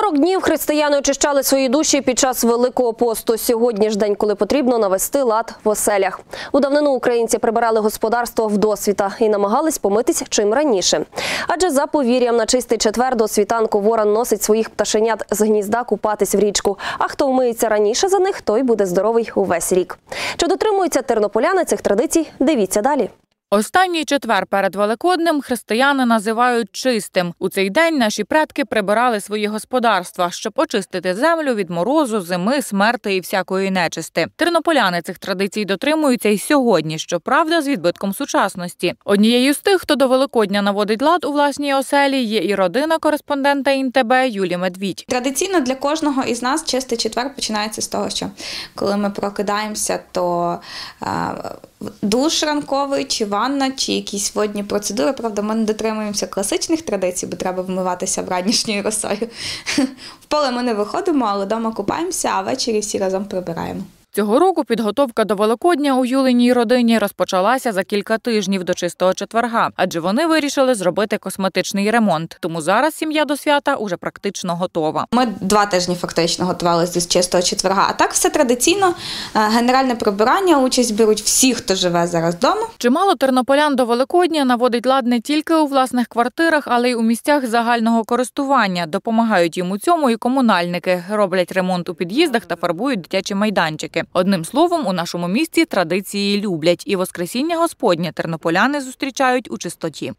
40 днів християни очищали свої душі під час Великого посту. Сьогодні ж день, коли потрібно навести лад в оселях. У давнину українці прибирали господарство в досвіта і намагались помитись чим раніше. Адже за повір'ям на чистий четвер до світанку ворон носить своїх пташенят з гнізда купатись в річку. А хто вмиється раніше за них, той буде здоровий увесь рік. Чи дотримуються тернополяни цих традицій? Дивіться далі. Останній четвер перед Великоднем християни називають чистим. У цей день наші предки прибирали свої господарства, щоб очистити землю від морозу, зими, смерти і всякої нечисти. Тернополяни цих традицій дотримуються й сьогодні, щоправда, з відбитком сучасності. Однією з тих, хто до Великодня наводить лад у власній оселі, є і родина кореспондента ІНТБ Юлі Медвідь. Традиційно для кожного із нас чистий четвер починається з того, що коли ми прокидаємося, то е, душ ранковий, чи ванна, чи якісь водні процедури. Правда, ми не дотримуємося класичних традицій, бо треба вмиватися вранішньою росою. В поле ми не виходимо, але вдома купаємося, а ввечері всі разом прибираємо. Цього року підготовка до Великодня у Юлиній родині розпочалася за кілька тижнів до чистого четверга, адже вони вирішили зробити косметичний ремонт. Тому зараз сім'я до свята уже практично готова. Ми два тижні фактично готувалися з чистого четверга. А так все традиційно. Е, Генеральне прибирання, участь беруть всі, хто живе зараз вдома. Чимало тернополян до Великодня наводить лад не тільки у власних квартирах, але й у місцях загального користування. Допомагають їм у цьому і комунальники. Роблять ремонт у під'їздах та фарбують дитячі майданчики. Одним словом, у нашому місті традиції люблять, і Воскресіння Господнє тернополяни зустрічають у чистоті.